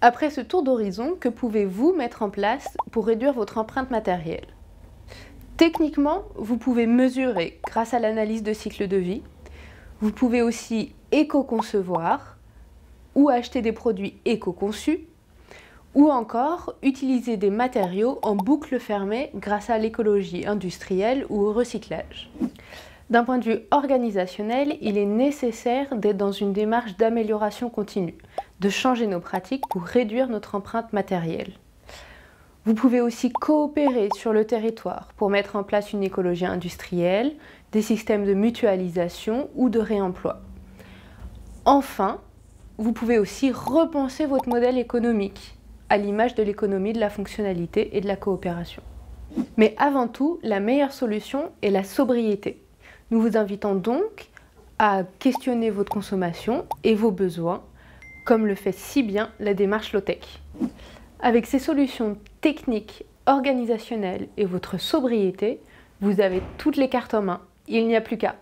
Après ce tour d'horizon, que pouvez-vous mettre en place pour réduire votre empreinte matérielle? Techniquement, vous pouvez mesurer grâce à l'analyse de cycle de vie. Vous pouvez aussi éco-concevoir ou acheter des produits éco-conçus ou encore utiliser des matériaux en boucle fermée grâce à l'écologie industrielle ou au recyclage. D'un point de vue organisationnel, il est nécessaire d'être dans une démarche d'amélioration continue, de changer nos pratiques pour réduire notre empreinte matérielle. Vous pouvez aussi coopérer sur le territoire pour mettre en place une écologie industrielle, des systèmes de mutualisation ou de réemploi. Enfin, vous pouvez aussi repenser votre modèle économique à l'image de l'économie de la fonctionnalité et de la coopération. Mais avant tout, la meilleure solution est la sobriété. Nous vous invitons donc à questionner votre consommation et vos besoins, comme le fait si bien la démarche Lotech. Avec ces solutions techniques, organisationnelles et votre sobriété, vous avez toutes les cartes en main. Il n'y a plus qu'à.